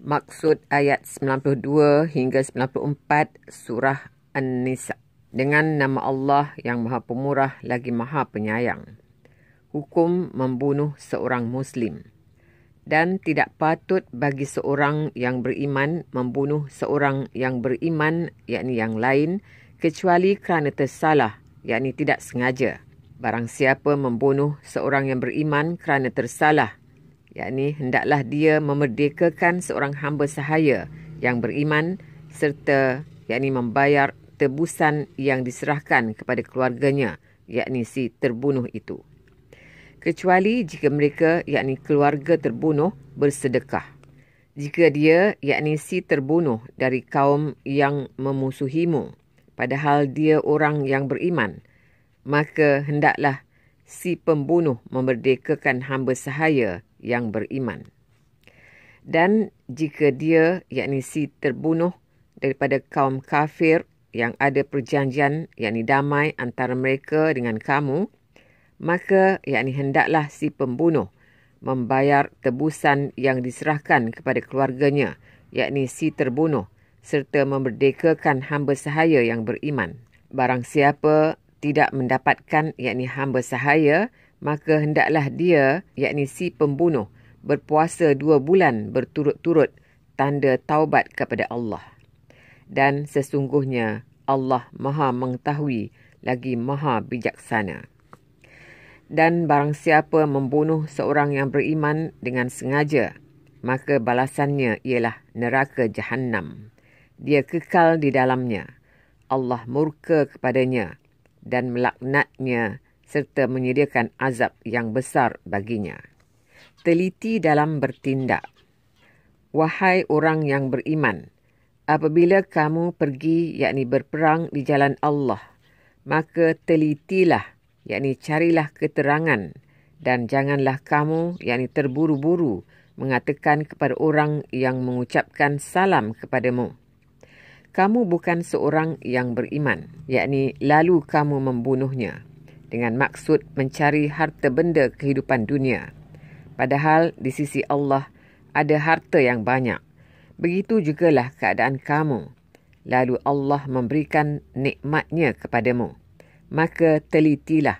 Maksud ayat 92 hingga 94 surah An-Nisa. Dengan nama Allah yang maha pemurah lagi maha penyayang. Hukum membunuh seorang Muslim. Dan tidak patut bagi seorang yang beriman membunuh seorang yang beriman yakni yang lain kecuali kerana tersalah yakni tidak sengaja. Barang siapa membunuh seorang yang beriman kerana tersalah yakni hendaklah dia memerdekakan seorang hamba sahaya yang beriman serta yakni membayar tebusan yang diserahkan kepada keluarganya yakni si terbunuh itu. Kecuali jika mereka yakni keluarga terbunuh bersedekah. Jika dia yakni si terbunuh dari kaum yang memusuhimu padahal dia orang yang beriman maka hendaklah si pembunuh memerdekakan hamba sahaya yang beriman. Dan jika dia, yakni si terbunuh daripada kaum kafir yang ada perjanjian, yakni damai antara mereka dengan kamu, maka yakni hendaklah si pembunuh membayar tebusan yang diserahkan kepada keluarganya, yakni si terbunuh, serta memerdekakan hamba sahaya yang beriman. Barang siapa tidak mendapatkan yakni hamba sahaya, maka hendaklah dia, yakni si pembunuh, berpuasa dua bulan berturut-turut tanda taubat kepada Allah. Dan sesungguhnya Allah maha mengetahui lagi maha bijaksana. Dan barang siapa membunuh seorang yang beriman dengan sengaja, maka balasannya ialah neraka jahannam. Dia kekal di dalamnya. Allah murka kepadanya dan melaknatnya serta menyediakan azab yang besar baginya. Teliti dalam bertindak. Wahai orang yang beriman, apabila kamu pergi yakni berperang di jalan Allah, maka telitilah yakni carilah keterangan dan janganlah kamu yakni terburu-buru mengatakan kepada orang yang mengucapkan salam kepadamu. Kamu bukan seorang yang beriman, yakni lalu kamu membunuhnya dengan maksud mencari harta benda kehidupan dunia. Padahal di sisi Allah ada harta yang banyak. Begitu jugalah keadaan kamu. Lalu Allah memberikan nikmatnya kepadamu. Maka telitilah.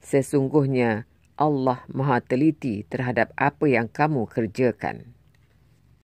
Sesungguhnya Allah maha teliti terhadap apa yang kamu kerjakan.